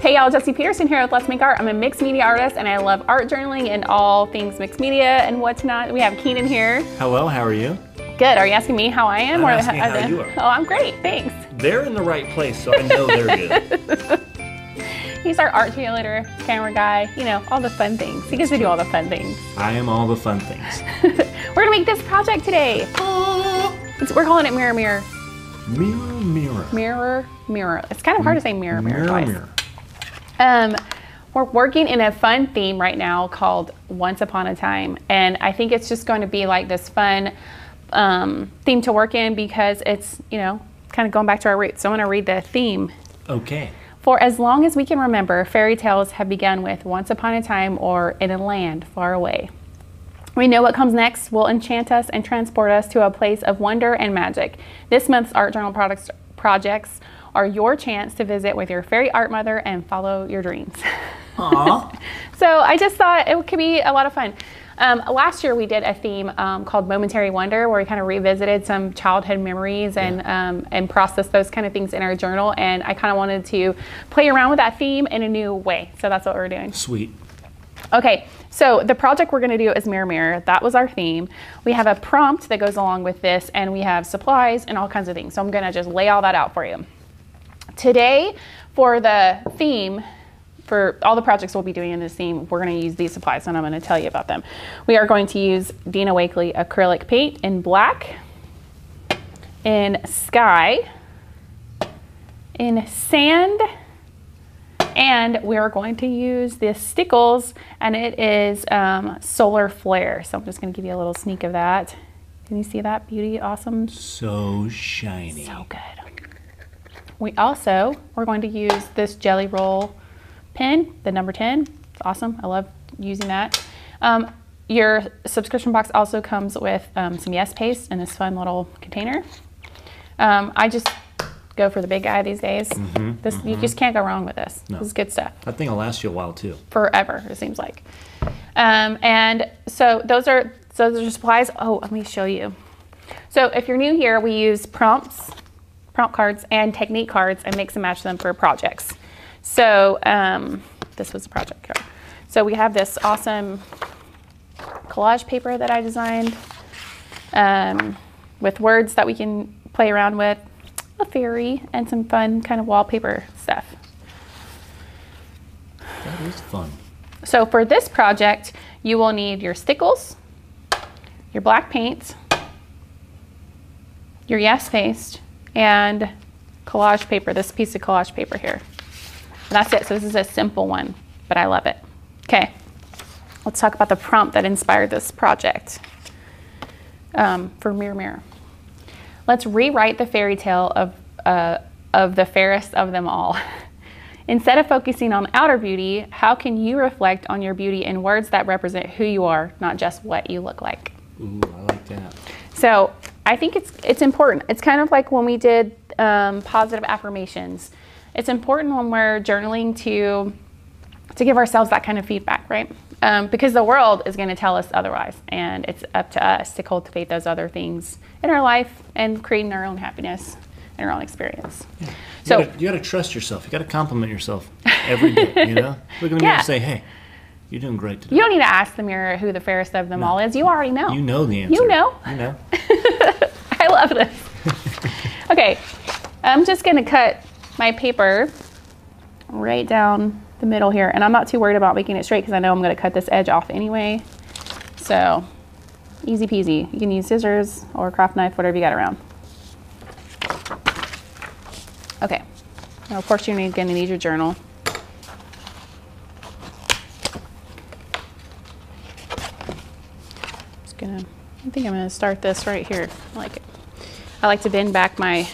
Hey y'all, Jesse Petersen here with Let's Make Art. I'm a mixed media artist and I love art journaling and all things mixed media and whatnot. We have Keenan here. Hello, how are you? Good. Are you asking me how I am? I'm or asking how you are. Oh, I'm great. Thanks. They're in the right place, so I know they're good. He's our art cheerleader, camera guy, you know, all the fun things. He gets to do all the fun things. I am all the fun things. we're gonna make this project today. we're calling it Mirror Mirror. Mirror Mirror. Mirror Mirror. It's kind of hard to say Mirror Mirror, mirror Mirror. Um, we're working in a fun theme right now called Once Upon a Time. And I think it's just going to be like this fun um, theme to work in because it's, you know, kind of going back to our roots. So I'm going to read the theme. Okay. For as long as we can remember, fairy tales have begun with once upon a time or in a land far away. We know what comes next will enchant us and transport us to a place of wonder and magic. This month's Art Journal products, projects are your chance to visit with your fairy art mother and follow your dreams. Aww. so I just thought it could be a lot of fun. Um, last year we did a theme um, called Momentary Wonder, where we kind of revisited some childhood memories and yeah. um, and processed those kind of things in our journal. And I kind of wanted to play around with that theme in a new way. So that's what we're doing. Sweet. Okay, so the project we're going to do is Mirror Mirror. That was our theme. We have a prompt that goes along with this, and we have supplies and all kinds of things. So I'm going to just lay all that out for you. Today, for the theme, for all the projects we'll be doing in this theme, we're going to use these supplies, and I'm going to tell you about them. We are going to use Dina Wakley acrylic paint in black, in sky, in sand, and we are going to use this Stickles, and it is um, Solar Flare. So I'm just going to give you a little sneak of that. Can you see that beauty? Awesome. So shiny. So good. We also, we're going to use this Gelly Roll pen, the number 10. It's awesome. I love using that. Um, your subscription box also comes with um, some Yes paste in this fun little container. Um, I just go for the big guy these days. Mm -hmm, this mm -hmm. you mm-hmm. just can't go wrong with this. No. This is good stuff. That thing will last you a while too. Forever, it seems like. Um, and so those are so those are supplies. Oh, let me show you. So if you're new here, we use prompts prompt cards and technique cards and mix and match them for projects. So um, this was a project card. So we have this awesome collage paper that I designed um, with words that we can play around with, a fairy, and some fun kind of wallpaper stuff. That is fun. So for this project, you will need your stickles, your black paint, your yes paste, and collage paper, this piece of collage paper here. And that's it. So this is a simple one, but I love it. Okay, let's talk about the prompt that inspired this project um, for Mirror Mirror. Let's rewrite the fairy tale of, uh, of the fairest of them all. Instead of focusing on outer beauty, how can you reflect on your beauty in words that represent who you are, not just what you look like? Ooh, I like that. So I think it's it's important. It's kind of like when we did um, positive affirmations. It's important when we're journaling to to give ourselves that kind of feedback, right? Um, because the world is going to tell us otherwise, and it's up to us to cultivate those other things in our life and creating our own happiness and our own experience. Yeah. You so gotta, you got to trust yourself. You got to compliment yourself every day. You know, look at the mirror and say, "Hey, you're doing great today. You don't need to ask the mirror who the fairest of them no. all is. You already know. You know the answer. You know. You know. Love this. okay, I'm just gonna cut my paper right down the middle here, and I'm not too worried about making it straight because I know I'm gonna cut this edge off anyway. So, easy peasy. You can use scissors or craft knife, whatever you got around. Okay, now of course you're gonna need your journal. Just gonna, I think I'm gonna start this right here. I like it. I like to bend back my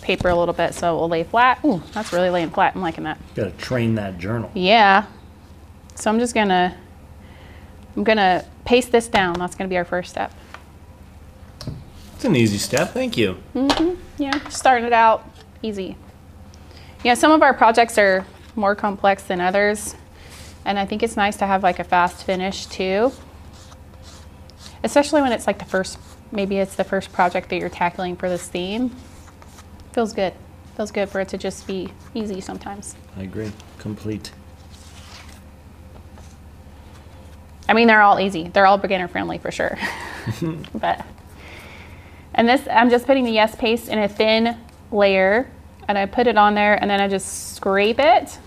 paper a little bit so it will lay flat. Ooh, that's really laying flat. I'm liking that. Gotta train that journal. Yeah. So I'm just gonna, I'm gonna paste this down. That's gonna be our first step. It's an easy step, thank you. Mm-hmm, yeah, starting it out easy. Yeah, some of our projects are more complex than others. And I think it's nice to have like a fast finish too especially when it's like the first, maybe it's the first project that you're tackling for this theme. Feels good. Feels good for it to just be easy sometimes. I agree. Complete. I mean, they're all easy. They're all beginner friendly for sure. but, and this, I'm just putting the Yes paste in a thin layer and I put it on there and then I just scrape it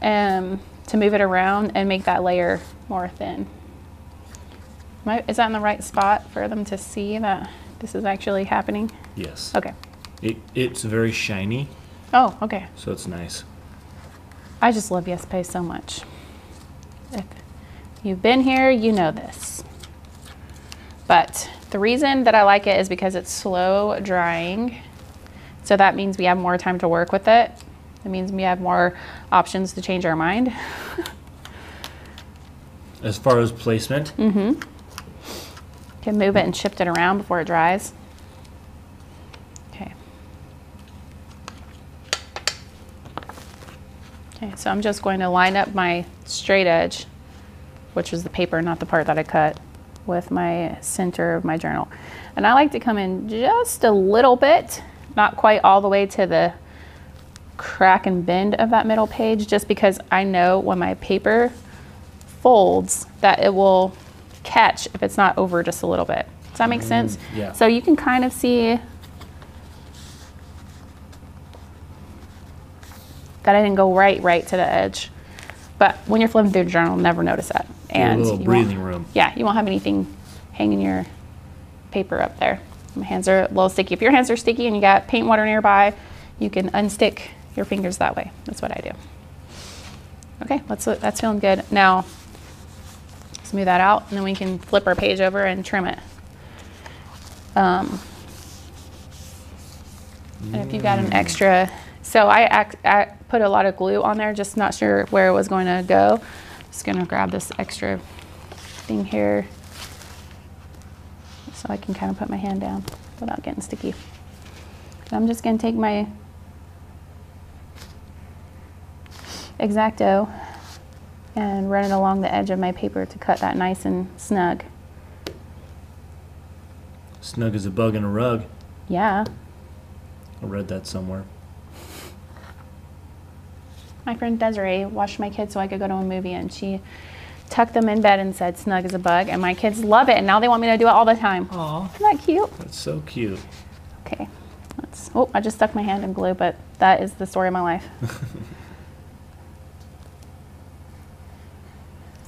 um, to move it around and make that layer more thin. I, is that in the right spot for them to see that this is actually happening? Yes. Okay. It, it's very shiny, Oh, okay. so it's nice. I just love Yes Paste so much. If you've been here, you know this. But the reason that I like it is because it's slow drying. So that means we have more time to work with it. It means we have more options to change our mind. As far as placement, mm-hmm. Can move it and shift it around before it dries. Okay. Okay, so I'm just going to line up my straight edge, which is the paper, not the part that I cut, with my center of my journal. And I like to come in just a little bit, not quite all the way to the crack and bend of that middle page, just because I know when my paper folds that it will catch if it's not over just a little bit. Does that make mm, sense? yeah. So you can kind of see that I didn't go right, right to the edge. But when you're flipping through the journal, never notice that. And a little you breathing room. Yeah, you won't have anything hanging your paper up there. My hands are a little sticky. If your hands are sticky and you got paint water nearby, you can unstick your fingers that way. That's what I do. Okay, that's, that's feeling good. Now, smooth that out, and then we can flip our page over and trim it. Um, and if you've got an extra, so I, ac- I put a lot of glue on there, just not sure where it was going to go. Just gonna grab this extra thing here so I can kind of put my hand down without getting sticky. So I'm just gonna take my X-Acto and run it along the edge of my paper to cut that nice and snug. snug as a bug in a rug. Yeah, I read that somewhere. my friend Desiree watched my kids so I could go to a movie and she tucked them in bed and said snug as a bug and my kids love it and now they want me to do it all the time. Aw, Isn't that cute? that's so cute. Okay, let's, oh, I just stuck my hand in glue, but that is the story of my life.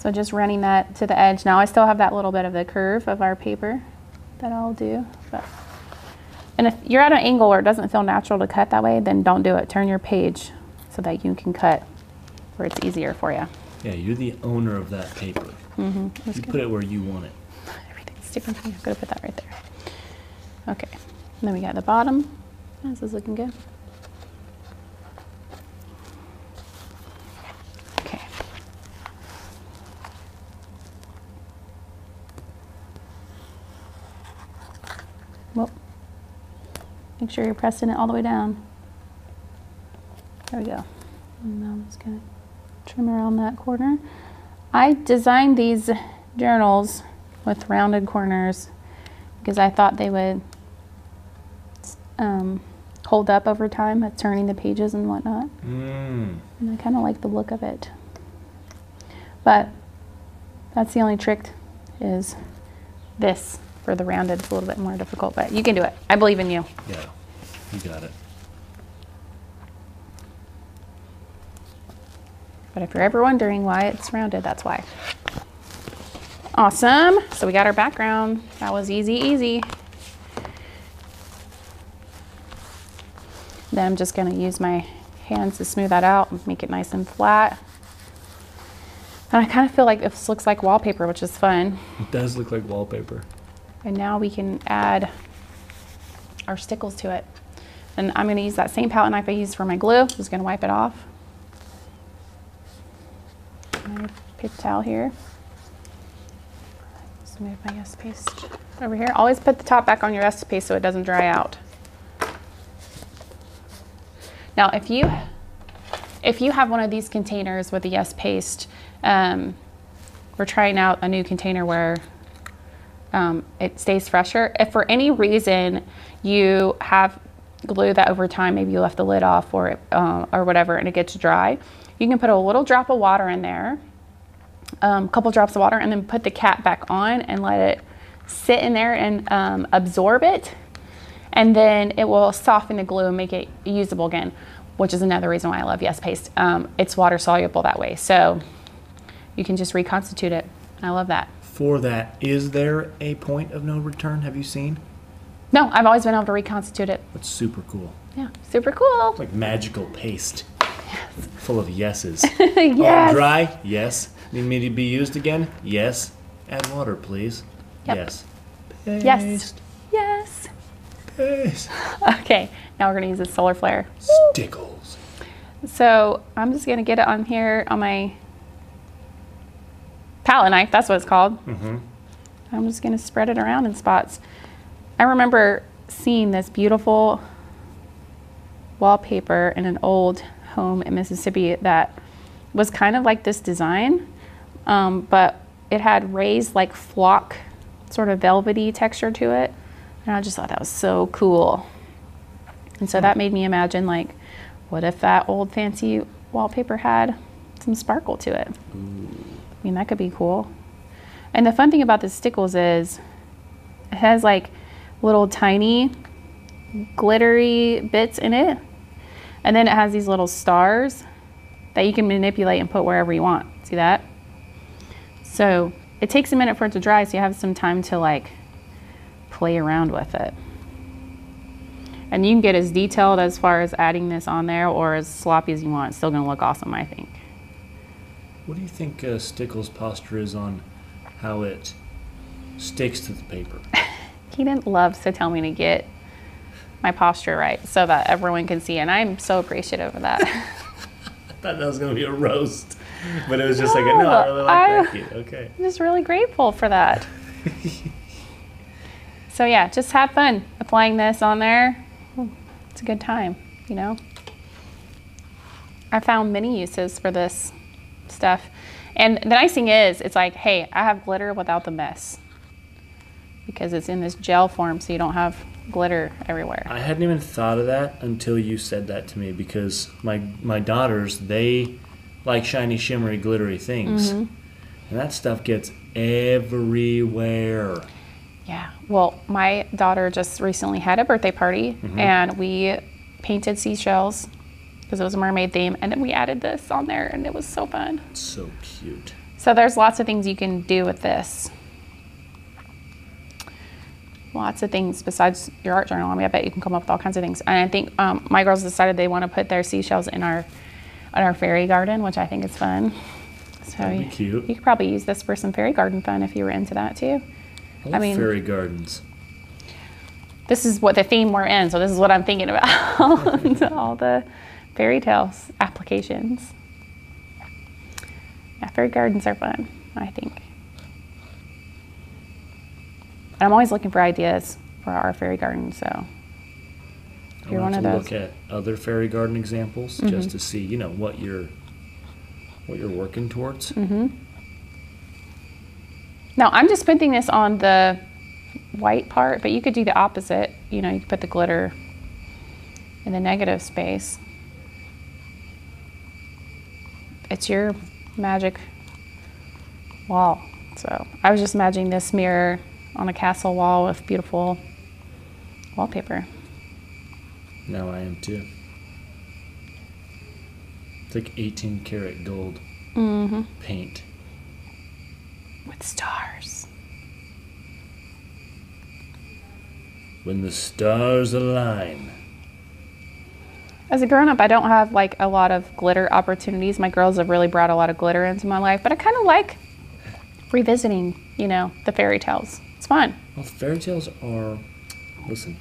so just running that to the edge. Now I still have that little bit of the curve of our paper that I'll do, but, and if you're at an angle where it doesn't feel natural to cut that way, then don't do it. Turn your page so that you can cut where it's easier for you. Yeah, you're the owner of that paper. Mm-hmm. You put it where you want it. Everything's different. I'm gonna put that right there. Okay. And then we got the bottom. This is looking good. Well, make sure you're pressing it all the way down. There we go. And now I'm just gonna trim around that corner. I designed these journals with rounded corners because I thought they would um, hold up over time at turning the pages and whatnot. Mm. And I kind of like the look of it. But that's the only trick is this for the rounded. It's a little bit more difficult, but you can do it. I believe in you. Yeah, you got it. But if you're ever wondering why it's rounded, that's why. Awesome. So we got our background. That was easy, easy. Then I'm just going to use my hands to smooth that out and make it nice and flat. And I kind of feel like this looks like wallpaper, which is fun. It does look like wallpaper. And now we can add our stickles to it. And I'm going to use that same palette knife I used for my glue. I'm Just to wipe it off. My paper towel here. Just move my yes paste over here. Always put the top back on your paste so it doesn't dry out. Now, if you if you have one of these containers with the yes paste, um, we're trying out a new container where um, it stays fresher. If for any reason you have glue that over time, maybe you left the lid off or, uh, or whatever, and it gets dry, you can put a little drop of water in there, a um, couple drops of water, and then put the cap back on and let it sit in there and um, absorb it. And then it will soften the glue and make it usable again, which is another reason why I love Yes Paste. Um, it's water soluble that way. So you can just reconstitute it. I love that. For that, is there a point of no return? Have you seen? No, I've always been able to reconstitute it. That's super cool. Yeah, super cool. It's like magical paste. Yes. Full of yeses. yes. Oh, dry? Yes. Need me to be used again? Yes. Add water, please. Yep. Yes. Paste. Yes. Yes. Paste. Okay, now we're gonna use a solar flare. Stickles. So I'm just gonna get it on here on my palette knife. That's what it's called. Mm-hmm. I'm just gonna spread it around in spots. I remember seeing this beautiful wallpaper in an old home in Mississippi that was kind of like this design, um, but it had raised like flock, sort of velvety texture to it. And I just thought that was so cool. And so that made me imagine like, what if that old fancy wallpaper had some sparkle to it? I mean, that could be cool. And the fun thing about the stickles is it has like little tiny glittery bits in it. And then it has these little stars that you can manipulate and put wherever you want. See that? So it takes a minute for it to dry, so you have some time to like play around with it. And you can get as detailed as far as adding this on there or as sloppy as you want. It's still gonna look awesome, I think. What do you think uh, Stickles' posture is on how it sticks to the paper? Keenan loves to tell me to get my posture right so that everyone can see, and I'm so appreciative of that. I thought that was going to be a roast, but it was just like, a, no, I really like I- that. Kid. Okay. I'm just really grateful for that. so yeah, just have fun applying this on there. It's a good time, you know. I found many uses for this stuff. And the nice thing is, it's like, hey, I have glitter without the mess because it's in this gel form, so you don't have glitter everywhere. I hadn't even thought of that until you said that to me because my my daughters they like shiny, shimmery, glittery things, mm-hmm. and that stuff gets everywhere. Yeah. Well, my daughter just recently had a birthday party, mm-hmm. and we painted seashells because it was a mermaid theme, and then we added this on there, and it was so fun. So cute. So there's lots of things you can do with this. Lots of things besides your art journal. I mean, I bet you can come up with all kinds of things. And I think um, my girls decided they want to put their seashells in our in our fairy garden, which I think is fun. So That'd be you- cute. You could probably use this for some fairy garden fun if you were into that too. I, love mean- fairy gardens. This is what the theme we're in, so this is what I'm thinking about. all the fairy tales applications. Yeah, fairy gardens are fun, I think. And I'm always looking for ideas for our fairy garden, so if I you're want one to of those. Mm-hmm. look at other fairy garden examples just to see, you know, what you're what you're working towards. Mm-hmm. Now I'm just putting this on the white part, but you could do the opposite. You know, you could put the glitter in the negative space. It's your magic wall. So I was just imagining this mirror on a castle wall with beautiful wallpaper. Now I am too. It's like 18 karat gold Mm-hmm. paint. With stars. When the stars align. As a grown up, I don't have like a lot of glitter opportunities. My girls have really brought a lot of glitter into my life, but I kind of like revisiting, you know, the fairy tales. It's fun. Well, fairy tales are. Listen,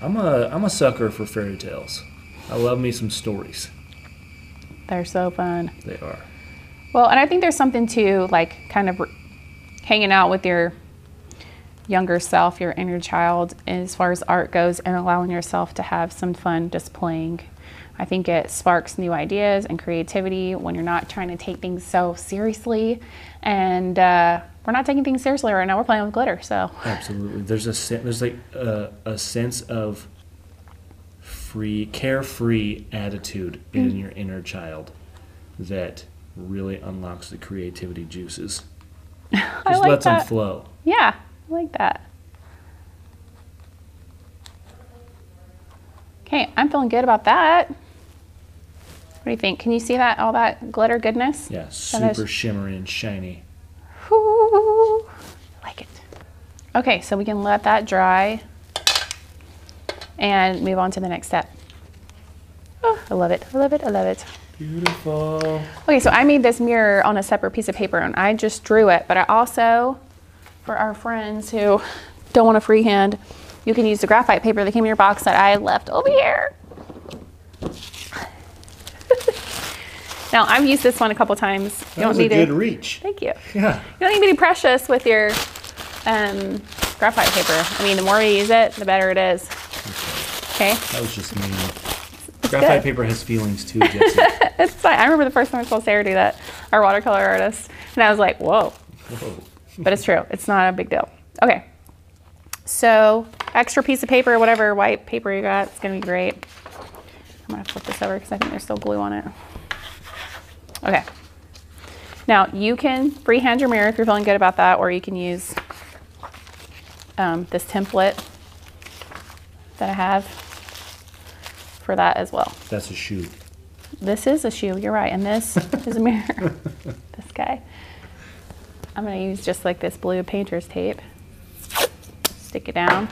I'm a I'm a sucker for fairy tales. I love me some stories. They're so fun. They are. Well, and I think there's something to like kind of hanging out with your younger self, your inner child, as far as art goes, and allowing yourself to have some fun displaying. I think it sparks new ideas and creativity when you're not trying to take things so seriously. And uh, we're not taking things seriously right now. We're playing with glitter. So, Absolutely. There's a sen- there's like a, a sense of free, carefree attitude in your inner child that really unlocks the creativity juices. Just I like lets them flow. Yeah, I like that. Okay, I'm feeling good about that. What do you think? Can you see that all that glitter goodness? Yeah, super shimmery and shiny. Whew, like it. Okay, so we can let that dry and move on to the next step. Oh, I love it. I love it. I love it. Beautiful. Okay, so I made this mirror on a separate piece of paper and I just drew it, but I also, for our friends who don't want to freehand, you can use the graphite paper that came in your box that I left over here. Now, I've used this one a couple times. You That don't was a good to. reach. Thank you. Yeah. You don't need to be precious with your um, graphite paper. I mean, the more you use it, the better it is. Okay, That was just mean. Graphite good. paper has feelings too, Jesse. it's fine. I remember the first time I saw Sarah do that, our watercolor artist, and I was like, whoa. Whoa. but it's true. It's not a big deal. Okay. So extra piece of paper, whatever white paper you got, it's gonna be great. I'm gonna flip this over because I think there's still glue on it. Okay. Now you can freehand your mirror if you're feeling good about that, or you can use um, this template that I have for that as well. That's a shoe. This is a shoe, you're right, and this is a mirror. this guy. I'm gonna use just like this blue painter's tape. Stick it down.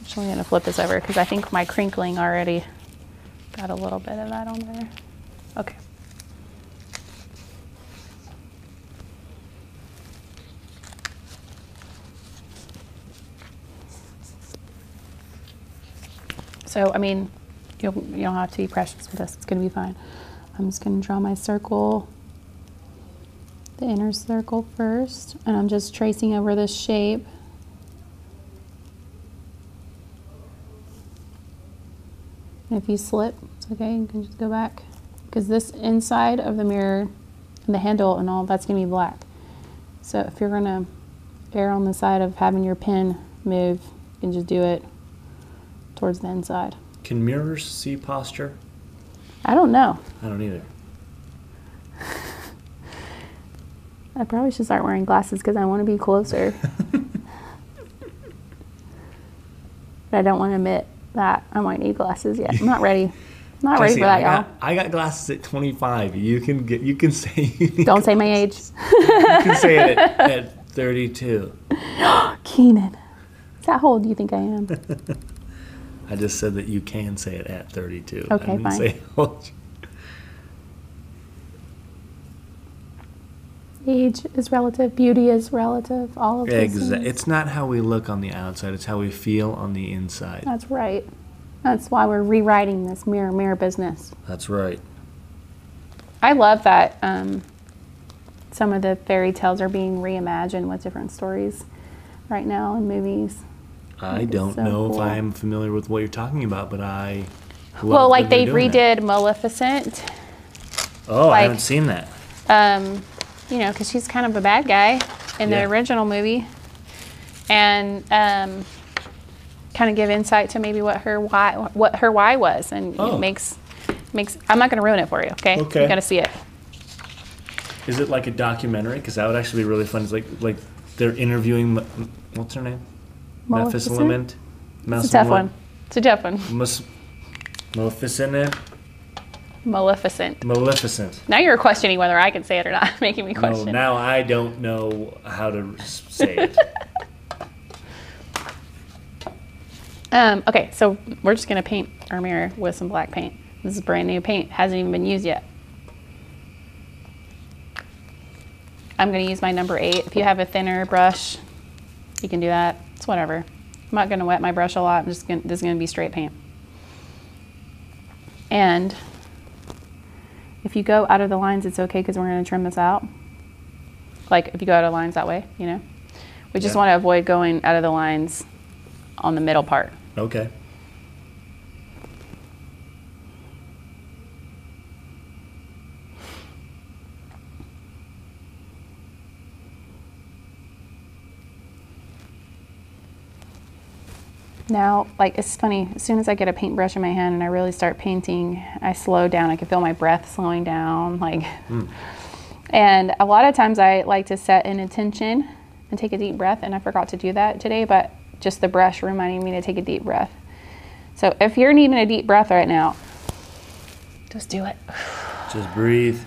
Actually, I'm gonna flip this over because I think my crinkling already got a little bit of that on there. Okay. So, I mean, you you don't have to be precious with this. It's going to be fine. I'm just going to draw my circle, the inner circle first, and I'm just tracing over this shape. And if you slip, it's okay. You can just go back. Because this inside of the mirror and the handle and all, that's going to be black. So if you're going to err on the side of having your pin move, you can just do it towards the inside. Can mirrors see posture? I don't know. I don't either. I probably should start wearing glasses because I want to be closer. but I don't want to admit that I might need glasses yet. I'm not ready. I'm not ready for that, I y'all. I got glasses at 25. You can get. You can say. You Don't say my age. You can say it at, at 32. Keenan. Is that how old do you think I am? I just said that you can say it at 32. Okay, I didn't fine. say how old you- Age is relative, beauty is relative, all of those It's not how we look on the outside, it's how we feel on the inside. That's right. That's why we're rewriting this mirror mirror business. That's right. I love that um, some of the fairy tales are being reimagined with different stories right now in movies. I don't so know cool. if I'm familiar with what you're talking about, but I. love well, like they they're that. redid Maleficent, Oh, I haven't seen that. um, you know, because she's kind of a bad guy in Yeah. the original movie, and um, kind of give insight to maybe what her why what her why was, and Oh. it makes makes. I'm not going to ruin it for you. Okay, Okay. you got to see it. Is it like a documentary? Because that would actually be really fun. It's like like they're interviewing. What's her name? Maleficent? Maleficent. It's a tough one. It's a tough one. Maleficent. Maleficent. Maleficent. Now you're questioning whether I can say it or not, making me question. No, now I don't know how to say it. Um, okay, so we're just gonna paint our mirror with some black paint. This is brand new paint, hasn't even been used yet. I'm gonna use my number eight. If you have a thinner brush, you can do that. It's whatever. I'm not gonna wet my brush a lot. I'm just gonna, this is gonna be straight paint. And if you go out of the lines, it's okay because we're gonna trim this out. Like if you go out of lines that way, you know? We just Yeah. wanna avoid going out of the lines on the middle part. Okay. Now, like it's funny, as soon as I get a paintbrush in my hand and I really start painting, I slow down. I can feel my breath slowing down. Like, hmm. and a lot of times I like to set an intention and take a deep breath, and I forgot to do that today, but just the brush reminding me to take a deep breath. So if you're needing a deep breath right now, just do it. Just breathe.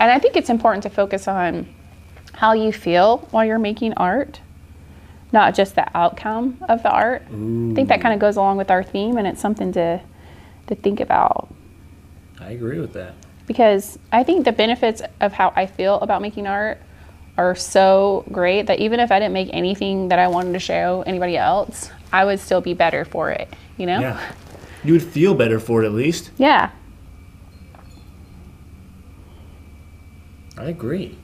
And I think it's important to focus on how you feel while you're making art, not just the outcome of the art. I think that kind of goes along with our theme, and it's something to to think about I agree with that. because I think the benefits of how I feel about making art are so great that even if I didn't make anything that I wanted to show anybody else, I would still be better for it. You know? Yeah. You would feel better for it at least. Yeah. I agree.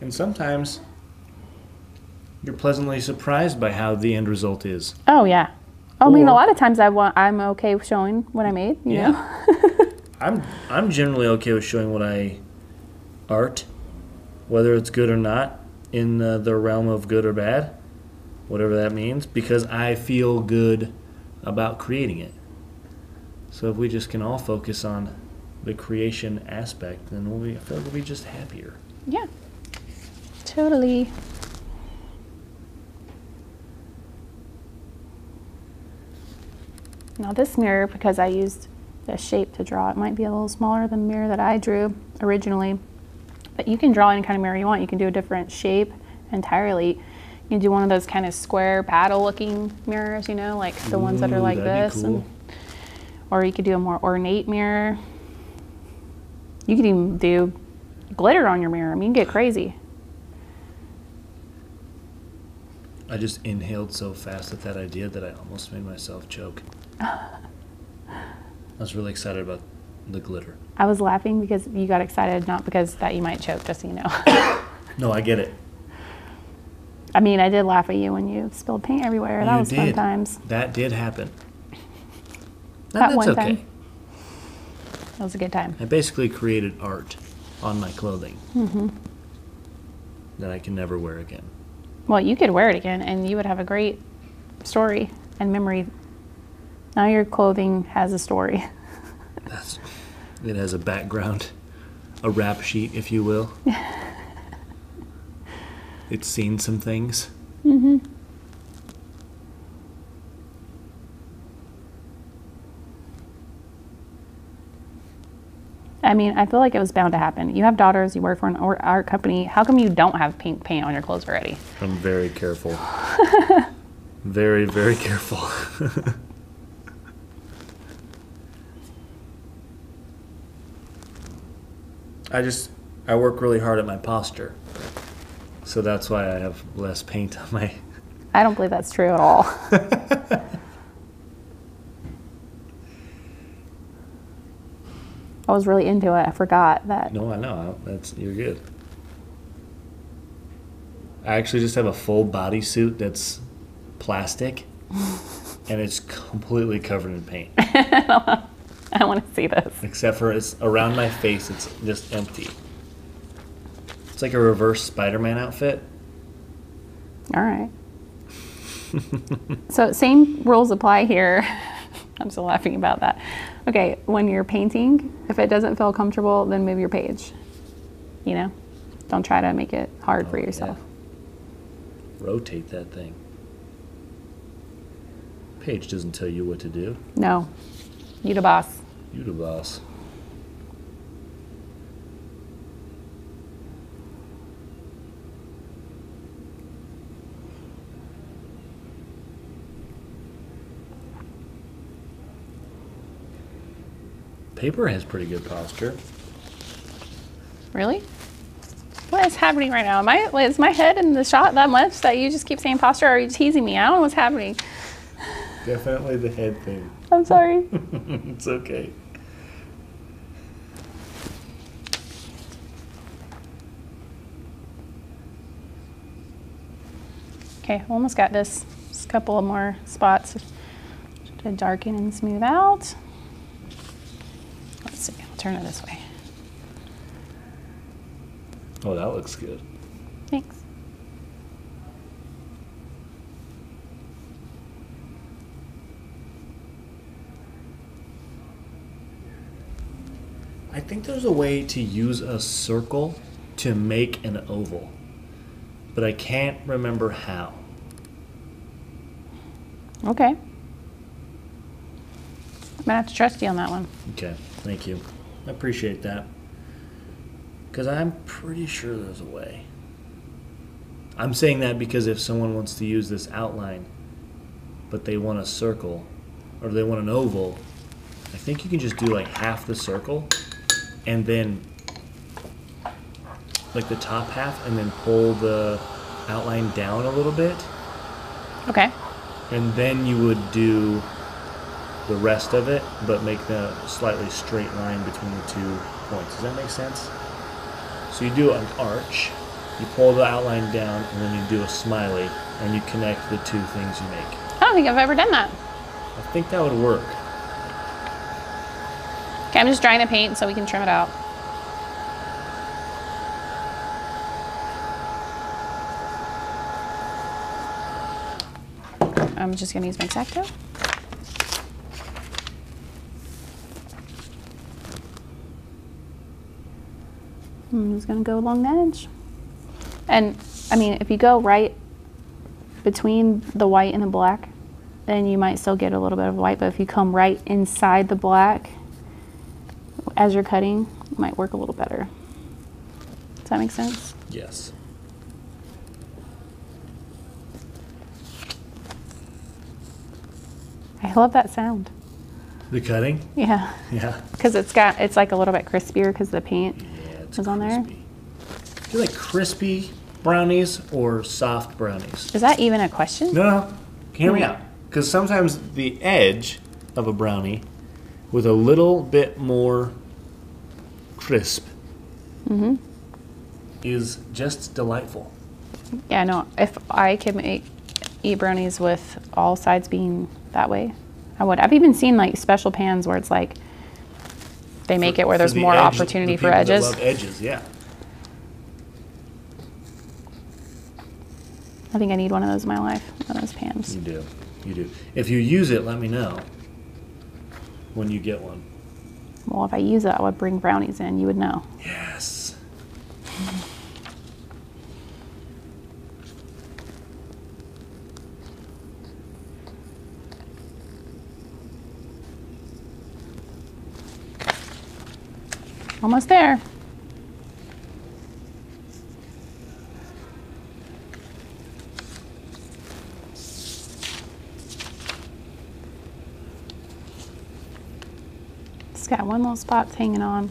And sometimes you're pleasantly surprised by how the end result is. Oh yeah. I mean, a lot of times I want I'm okay with showing what I made. You know? I'm I'm generally okay with showing what I art, whether it's good or not, in uh, the realm of good or bad, whatever that means, because I feel good about creating it. So if we just can all focus on the creation aspect, then we'll be, I feel like we'll be just happier. Yeah. Totally. Now this mirror, because I used the shape to draw, it might be a little smaller than the mirror that I drew originally. But you can draw any kind of mirror you want. You can do a different shape entirely. You can do one of those kind of square paddle looking mirrors, you know, like the ones that are like this. cool. And, or you could do a more ornate mirror. You could even do glitter on your mirror. I mean, you can get crazy. I just inhaled so fast at that idea that I almost made myself choke. I was really excited about the glitter. I was laughing because you got excited, not because that you might choke, just so you know. No, I get it. I mean, I did laugh at you when you spilled paint everywhere. That You was fun times. That did happen. That that's one okay. time. That was a good time. I basically created art on my clothing Mm-hmm. that I can never wear again. Well, you could wear it again and you would have a great story and memory. Now your clothing has a story. That's, it has a background, a rap sheet, if you will. it's seen some things. Mm-hmm. I mean, I feel like it was bound to happen. You have daughters, you work for an art company. How come you don't have paint, paint on your clothes already? I'm very careful. very, very careful. I just I work really hard at my posture. So that's why I have less paint on my I don't believe that's true at all. I was really into it. I forgot that. No, I know. That's you're good. I actually just have a full bodysuit that's plastic and it's completely covered in paint. I want to see this. Except for it's around my face, it's just empty. It's like a reverse Spider-Man outfit. All right. so same rules apply here. I'm still laughing about that. Okay, when you're painting, if it doesn't feel comfortable, then move your page. You know, don't try to make it hard for Oh, yeah. yourself. Rotate that thing. Page doesn't tell you what to do. No, you the boss. You the boss. Paper has pretty good posture. Really? What is happening right now? Am I, is my head in the shot that much that you just keep saying posture? Or are you teasing me? I don't know what's happening. Definitely the head thing. I'm sorry. it's okay. Okay, almost got this. Just a couple of more spots to darken and smooth out. Let's see, I'll turn it this way. Oh, that looks good. Thanks. I think there's a way to use a circle to make an oval, but I can't remember how. Okay. I'm gonna have to trust you on that one. Okay, thank you. I appreciate that. Because I'm pretty sure there's a way. I'm saying that because if someone wants to use this outline, but they want a circle, or they want an oval, I think you can just do like half the circle, and then like the top half, and then pull the outline down a little bit, Okay. and then you would do the rest of it, but make the slightly straight line between the two points. Does that make sense? So you do an arch, you pull the outline down, and then you do a smiley, and you connect the two things you make. I don't think I've ever done that. I think that would work. Okay, I'm just drying the paint so we can trim it out. I'm just gonna use my X-Acto. I'm just gonna go along the edge. And I mean, if you go right between the white and the black, then you might still get a little bit of white. But if you come right inside the black as you're cutting, it might work a little better. Does that make sense? Yes. I love that sound. The cutting? Yeah, Yeah. because it's got it's like a little bit crispier because the paint. Yeah, Was on there? Do you like crispy brownies or soft brownies? Is that even a question? No, no. Hear me Hmm. out. Because sometimes the edge of a brownie with a little bit more crisp Mm-hmm. is just delightful. Yeah, no. If I could make eat brownies with all sides being that way, I would. I've even seen like special pans where it's like they make For- it where there's the more edge- opportunity for edges. love edges, yeah. I think I need one of those in my life. One of those pans. You do. You do. If you use it, let me know when you get one. Well, if I use it, I would bring brownies in. You would know. Yes. Almost there. Got one little spot hanging on.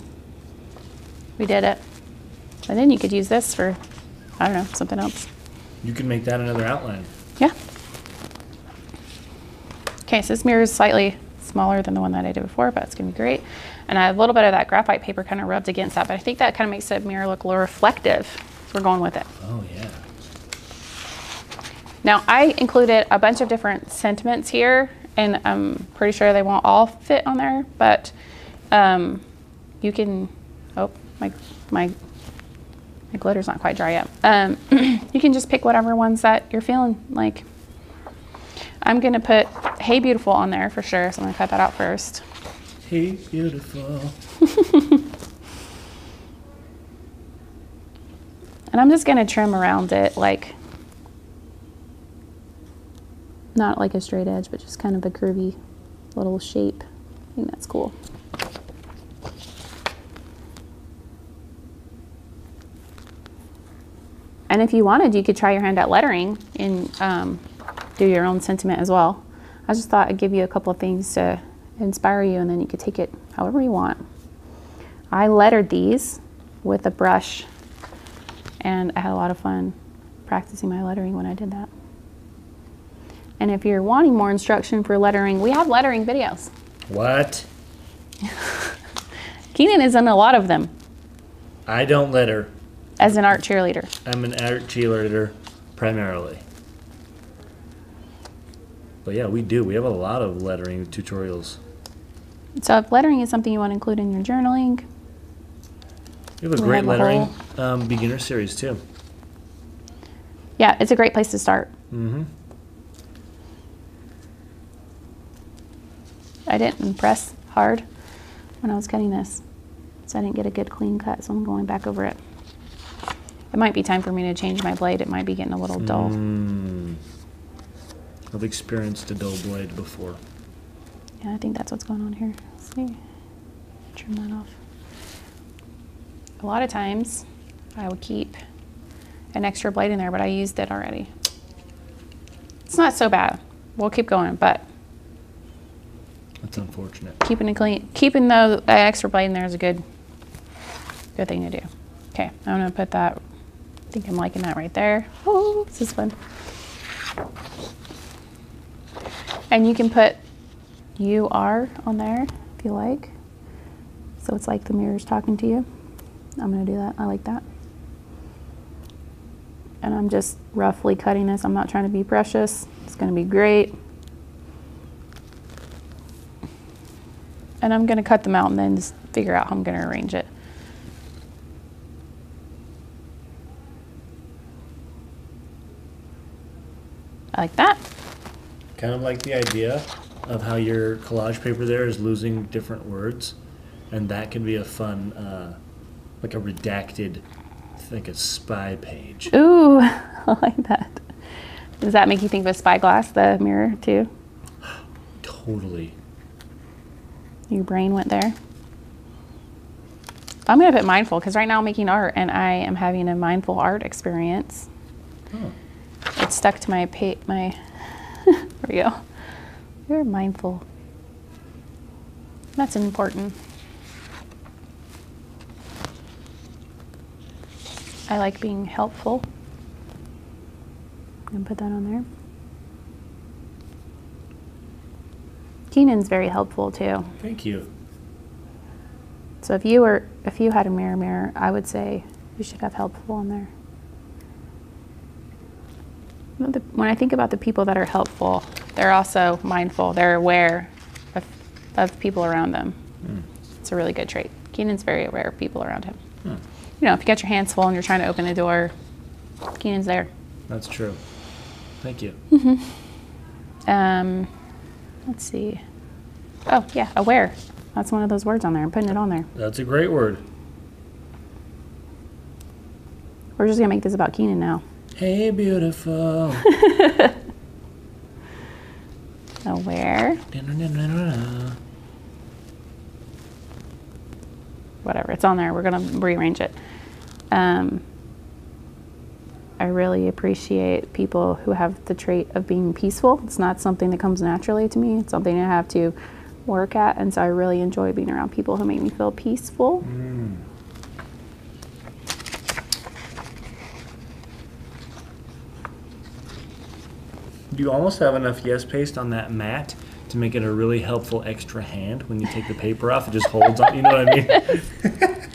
We did it. And then you could use this for, I don't know, something else. You can make that another outline. Yeah. Okay, so this mirror is slightly smaller than the one that I did before, but it's gonna be great. And I have a little bit of that graphite paper kind of rubbed against that, but I think that kind of makes the mirror look a little reflective. So we're going with it. Oh, yeah. Now, I included a bunch of different sentiments here, and I'm pretty sure they won't all fit on there, but um, you can, oh, my, my, my glitter's not quite dry yet. Um, you can just pick whatever ones that you're feeling like. I'm gonna put Hey Beautiful on there for sure, so I'm gonna cut that out first. Hey, beautiful. And I'm just gonna trim around it like, not like a straight edge, but just kind of a curvy little shape. I think that's cool. And if you wanted, you could try your hand at lettering and um, do your own sentiment as well. I just thought I'd give you a couple of things to inspire you, and then you could take it however you want. I lettered these with a brush, and I had a lot of fun practicing my lettering when I did that. And if you're wanting more instruction for lettering, we have lettering videos. What? Keenan is in a lot of them I don't letter. As an art cheerleader. I'm an art cheerleader primarily. But yeah, we do. We have a lot of lettering tutorials. So if lettering is something you want to include in your journaling, We have a We great have a lettering um, beginner series too. yeah, it's a great place to start. Mm-hmm. I didn't press hard when I was cutting this. So I didn't get a good clean cut, so I'm going back over it. It might be time for me to change my blade. It might be getting a little dull. Mm. I've experienced a dull blade before. Yeah, I think that's what's going on here. Let's see. Trim that off. A lot of times I would keep an extra blade in there, but I used it already. It's not so bad. We'll keep going, but That's unfortunate. keeping it clean, keeping the uh, extra blade in there is a good, good thing to do. Okay, I'm gonna put that. I think I'm liking that right there. Oh, this is fun. And you can put "you are" on there if you like. So it's like the mirror's talking to you. I'm gonna do that. I like that. And I'm just roughly cutting this. I'm not trying to be precious. It's gonna be great. And I'm gonna cut them out and then just figure out how I'm gonna arrange it. I like that. Kind of like the idea of how your collage paper there is losing different words, and that can be a fun, uh, like a redacted, like a spy page. Ooh, I like that. Does that make you think of a spyglass, the mirror, too? Totally. Your brain went there. I'm gonna put mindful because right now I'm making art and I am having a mindful art experience. Oh. It's stuck to my pa- my. there we go. You're mindful. That's important. I like being helpful. I'm gonna put that on there. Keenan's very helpful too. Thank you. So if you were, if you had a mirror mirror, I would say you should have helpful on there. You know, the- When I think about the people that are helpful, they're also mindful. They're aware of, of people around them. It's a really good trait. Keenan's very aware of people around him. Hmm. You know, if you got your hands full and you're trying to open a door, Keenan's there. That's true. Thank you. Um, let's see. Oh yeah, aware. That's one of those words on there. I'm putting it on there. That's a great word. We're just gonna make this about Keenan now. Hey, beautiful. Aware. Da-na-na-na-na. whatever. It's on there. We're gonna rearrange it. Um, I really appreciate people who have the trait of being peaceful. It's not something that comes naturally to me. It's something I have to work at, and so I really enjoy being around people who make me feel peaceful. You almost have enough Yes Paste on that mat to make it a really helpful extra hand when you take the paper off. It just holds on. You know what I mean?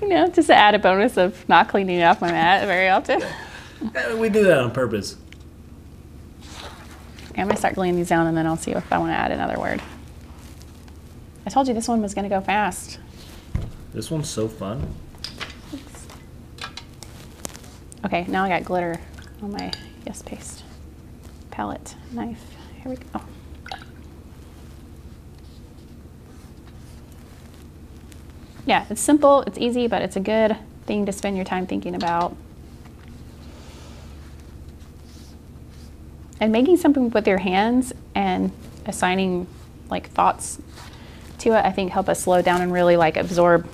You know, just to add a bonus of not cleaning it off my mat very often. We do that on purpose. I'm gonna start gluing these down, and then I'll see if I want to add another word. I told you this one was gonna go fast. This one's so fun. Okay, now I got glitter on my Yes Paste palette knife. Here we go. Yeah, it's simple, it's easy, but it's a good thing to spend your time thinking about. And making something with your hands and assigning like thoughts to it, I think help us slow down and really like absorb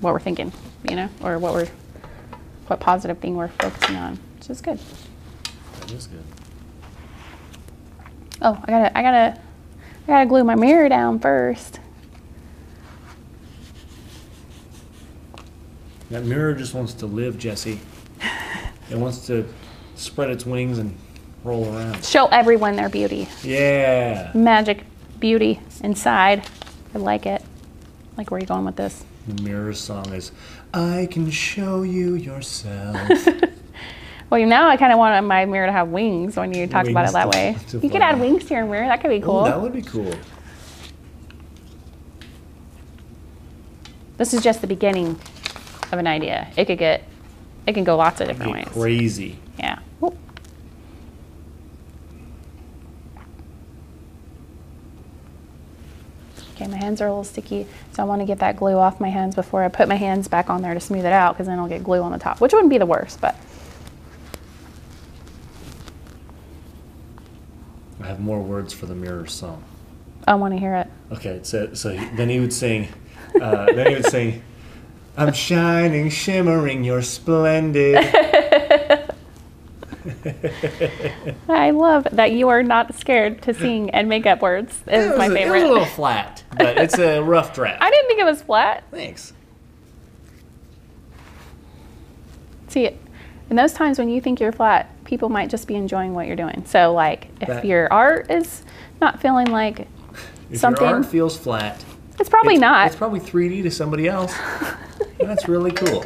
what we're thinking, you know, or what we're what positive thing we're focusing on, which is good. Good. Oh, I gotta, I gotta, I gotta glue my mirror down first. That mirror just wants to live, Jesse. It wants to spread its wings and roll around. Show everyone their beauty, Yeah. magic beauty inside. I like it. Like where are you going with this? The mirror song is I can show you yourself. Well, now I kind of want my mirror to have wings when you talk about it that way. You could add wings to your mirror. That could be Ooh, cool. that would be cool. This is just the beginning of an idea. It could get, it can go lots of different be ways. crazy. Yeah. Oop. Okay, my hands are a little sticky, so I want to get that glue off my hands before I put my hands back on there to smooth it out, because then I'll get glue on the top, which wouldn't be the worst, but have more words for the mirror song. I want to hear it. Okay, so so then he would sing. Uh, then he would sing. I'm shining, shimmering, you're splendid. I love that you are not scared to sing and make up words. It It is my a- It was a little flat, but it's a rough draft. I didn't think it was flat. Thanks. See, in those times when you think you're flat, people might just be enjoying what you're doing. So, like, if That- your art is not feeling like If Something- your art feels flat, it's probably it's, not. It's probably 3D to somebody else. That's really cool.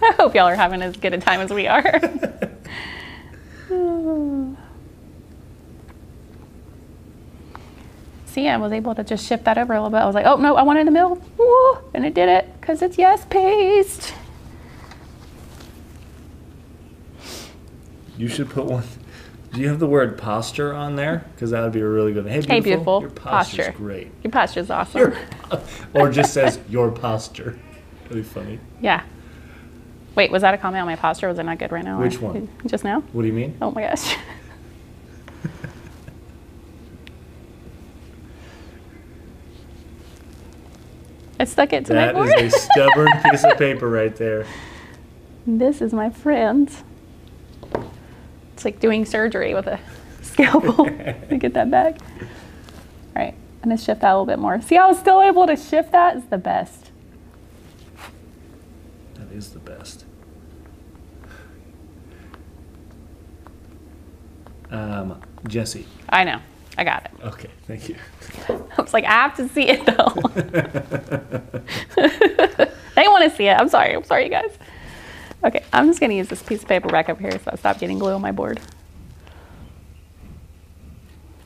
I hope y'all are having as good a time as we are. See, I was able to just shift that over a little bit. I was like, oh no, I want it in the middle. Woo! And it did it because it's Yes Paste. You should put one. Do you have the word posture on there? Because that would be a really good. Hey, beautiful. Hey, beautiful. Your posture's Posture. great. Your posture's awesome. Your- or just says your posture. That'd be funny. Yeah. Wait, was that a comment on my posture? Was it not good right now? Which one? Just now? What do you mean? Oh my gosh. I stuck it to That my is board. a stubborn piece of paper right there. this is my friend. It's like doing surgery with a scalpel to get that back. All right, I'm gonna shift that a little bit more. See I was still able to shift that? Is the best. That is the best. Um, Jesse. I know. I got it. Okay, thank you. I was like, I have to see it though. they want to see it. I'm sorry. I'm sorry, you guys. Okay, I'm just gonna use this piece of paper back up here so I stop getting glue on my board.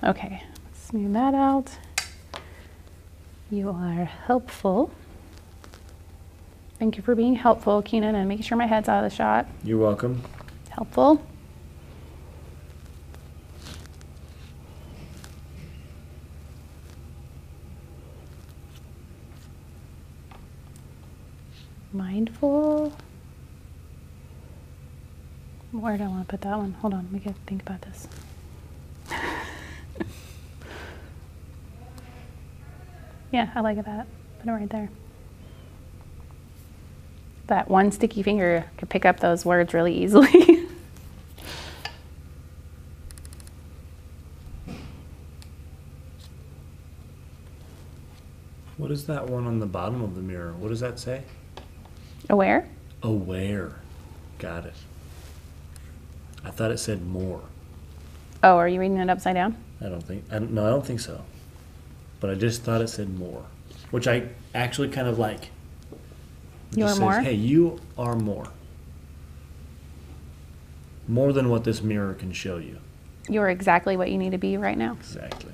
Okay, smooth that out. You are helpful. Thank you for being helpful, Keenan, and making sure my head's out of the shot. You're welcome. Helpful. Mindful. Where do I want to put that one? Hold on, we gotta think about this. yeah, I like that. Put it right there. That one sticky finger could pick up those words really easily. What is that one on the bottom of the mirror? What does that say? Aware? Aware. Got it. I thought it said more. Oh, are you reading it upside down? I don't think. I, don't- no, I don't think so. But I just thought it said more, which I actually kind of like. It You are more? Hey, you are more. More than what this mirror can show you. You're exactly what you need to be right now. Exactly.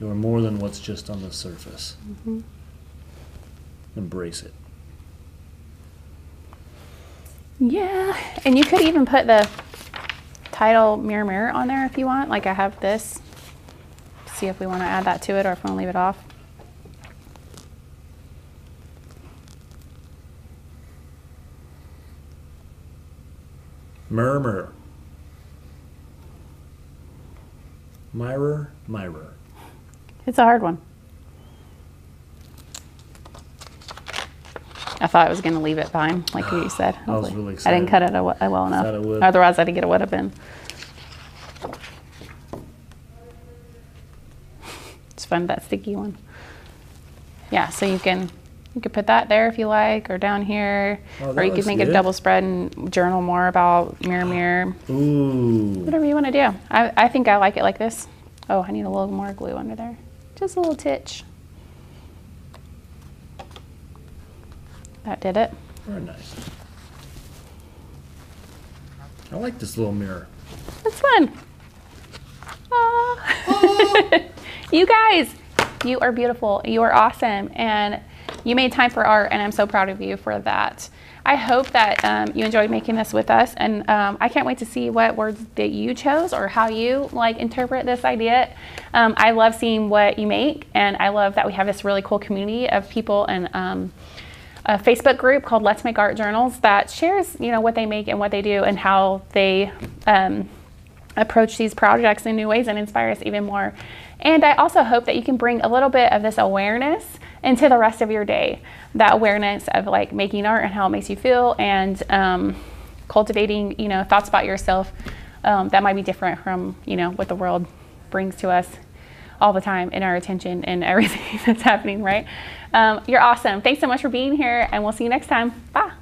You are more than what's just on the surface. Mm-hmm. Embrace it. Yeah, and you could even put the title Mirror Mirror on there if you want. Like I have this. See if we want to add that to it or if we want to leave it off. Murmur. Mirror, mirror. It's a hard one. I thought I was going to leave it fine, like you said. I was Hopefully. really I didn't cut it well enough. It would. Otherwise, I think it would have been. It's fun that sticky one. Yeah, so you can you could put that there if you like, or down here, Oh, or you could make a double spread and journal more about mirror mirror. Ooh. Whatever you want to do. I, I think I like it like this. Oh, I need a little more glue under there. Just a little titch. That did it. Very nice. I like this little mirror. That's fun. Aw. you guys, you are beautiful. You are awesome. And you made time for art, and I'm so proud of you for that. I hope that um, you enjoyed making this with us, and um, I can't wait to see what words that you chose or how you like interpret this idea. Um, I love seeing what you make, and I love that we have this really cool community of people and um, a Facebook group called Let's Make Art Journals that shares, you know, what they make and what they do and how they um, approach these projects in new ways and inspire us even more. And I also hope that you can bring a little bit of this awareness into the rest of your day. That awareness of like making art and how it makes you feel and um, cultivating, you know, thoughts about yourself um, that might be different from, you know, what the world brings to us all the time in our attention and everything that's happening, right? Um, you're awesome. Thanks so much for being here, and we'll see you next time. Bye.